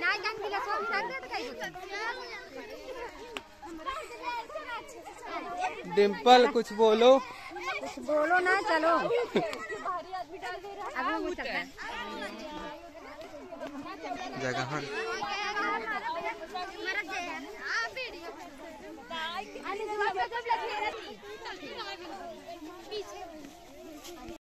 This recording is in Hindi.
नाही डिम्पल कुछ बोलो। कुछ बोलो ना चलो। जगह।